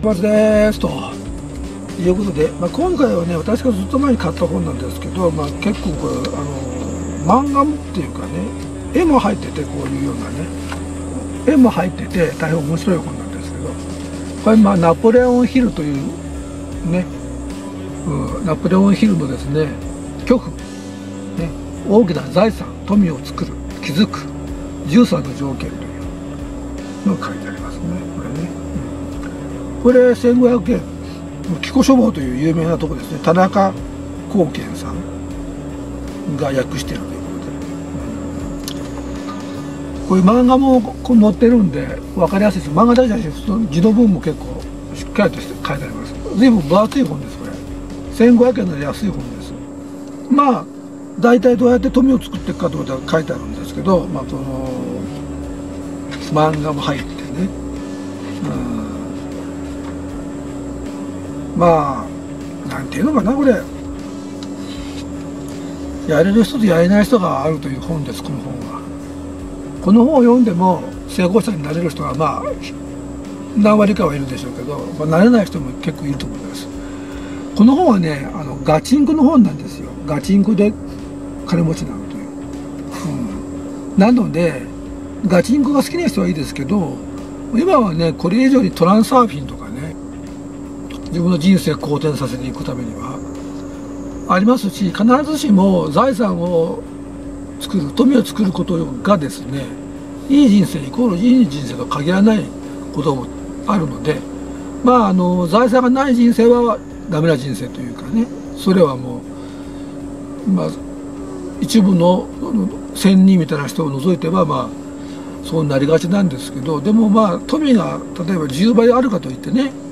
一発ですと。いうことで、まあ、今回はね私がずっと前に買った本なんですけど、まあ、結構これあの漫画っていうかね絵も入っててこういうようなね。絵も入ってて大変面白い本なんですけどこれまあナポレオンヒルというね、うん、ナポレオンヒルのですね虚無、ね、大きな財産富を作る築く13の条件というのが書いてありますねこれ、1500円。木古書房という有名なとこですね。田中光健さんが訳してるということで、うん、こういう漫画も載ってるんで分かりやすいです。漫画だけじゃなくて字の文も結構しっかりとして書いてあります。随分分厚い本ですこれ。1500円の安い本です。まあ大体どうやって富を作っていくかということが書いてあるんですけど、まあ、その漫画も入ってね、うん、まあなんていうのかなこれ。やれる人とやれない人があるという本ですこの本は。この本を読んでも成功者になれる人はまあ何割かはいるでしょうけど、まあ、なれない人も結構いると思います。この本はねあのガチンコの本なんですよ。ガチンコで金持ちになのという、うん、なのでガチンコが好きな人はいいですけど今はねこれ以上にトランサーフィンと自分の人生を好転させていくためには。ありますし必ずしも財産を作る富を作ることがですねいい人生イコールいい人生と限らないこともあるのでまああの財産がない人生はダメな人生というかねそれはもうまあ一部の仙人みたいな人を除いてはまあそうなりがちなんですけどでもまあ富が例えば10倍あるかといってね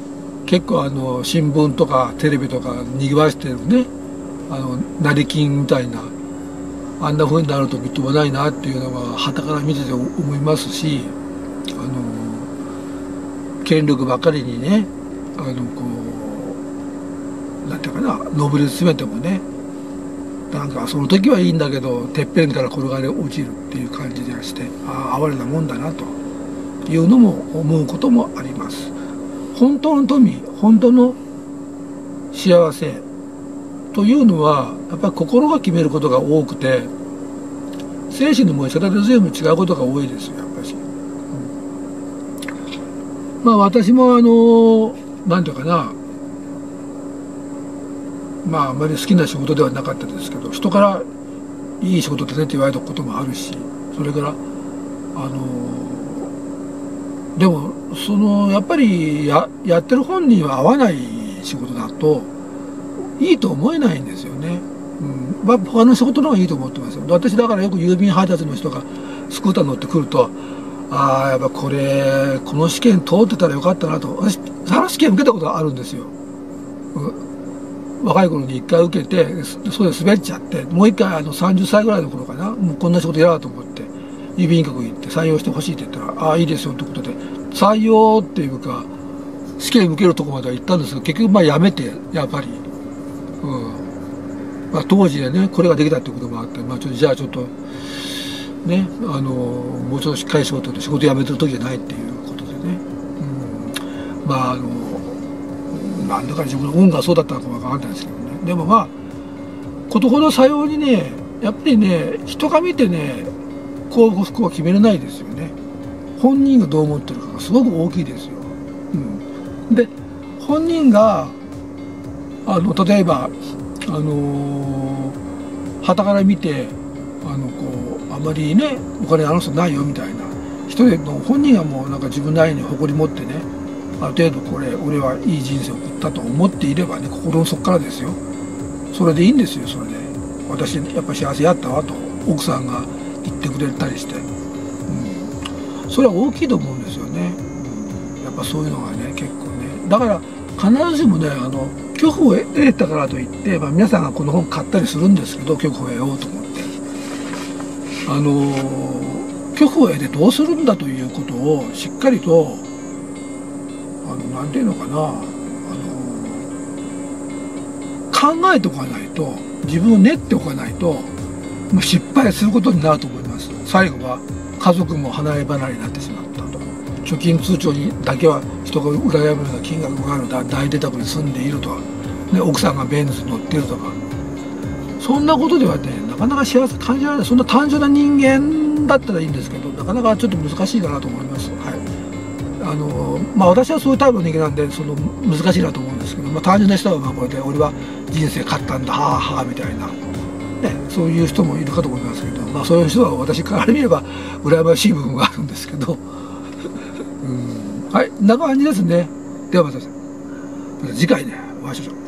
結構あの新聞とかテレビとかにぎわしてるねあの成金みたいなあんな風になるとみっともないなっていうのははたから見てて思いますしあの権力ばかりにねあのこうなんていうかな上り詰めてもねなんかその時はいいんだけどてっぺんから転がり落ちるっていう感じでしてああ哀れなもんだなというのも思うこともあります。本当の富本当の幸せというのはやっぱり心が決めることが多くて精神の燃え方で随分違うことが多いですよやっぱり、うん、まあ私もあの何て言うかな。まああまり好きな仕事ではなかったですけど人からいい仕事だねって言われたこともあるしそれからあのでもそのやっぱりややってる本人は合わない仕事だといいと思えないんですよね。うん、まあ、他の仕事の方がいいと思ってますよ。私だからよく郵便配達の人がスクーター乗ってくるとああやっぱこれこの試験通ってたらよかったなと私試験受けたことあるんですよ。若い頃に1回受けてそれで滑っちゃってもう1回あの30歳ぐらいの頃かなもうこんな仕事やろうと思って郵便局行って採用してほしいって言ったら「ああいいですよ」ってことで採用っていうか試験受けるとこまでは行ったんですけど結局まあやめてやっぱり、うん。まあ、当時でねこれができたってこともあって、まあ、ちょっとじゃあちょっとねあのもうちょっとしっかり仕事で仕事辞めてる時じゃないっていうことでね、うん、まああのなんだか自分の運がそうだったのかわかんないですけどね。でもまあことほどさようにねやっぱりね人が見てね幸福は決めれないですよね。本人がどう思ってるかがすごく大きいですよ、うん、で本人があの例えばあのはたから見てあのこうあまりねお金あの人ないよみたいな人での本人がもうなんか自分なりに誇り持ってねある程度これ俺はいい人生を送ったと思っていればね心の底からですよ。それでいいんですよそれで。私やっぱ幸せやったわと奥さんが言ってくれたりして、それは大きいと思うんですよね、やっぱそういうのがね結構ね。だから必ずしもねあの虚譜を得たからといって、まあ、皆さんがこの本買ったりするんですけど虚譜を得ようと思って。あの虚譜を得てどうするんだということをしっかりと何て言うのかな。あの考えておかないと自分を練っておかないともう失敗することになると思います。最後は家族も離れ離れになってしまったと。貯金通帳にだけは人が羨むような金額がある大邸宅に住んでいると。か、ね、奥さんがベンツに乗ってるとか。そんなことではねなかなか幸せ感じられない。そんな単純な人間だったらいいんですけどなかなかちょっと難しいかなと思います。はい。あのまあ、私はそういうタイプの人間なんでその難しいなと思うんですけど、まあ、単純な人はまあこれで俺は人生勝ったんだはあはあみたいな、そういう人もいるかと思いますけど、まあ、そういう人は私から見れば羨ましい部分があるんですけど。うん。はいこんな感じですね。ではまた次回ねお会いしましょう。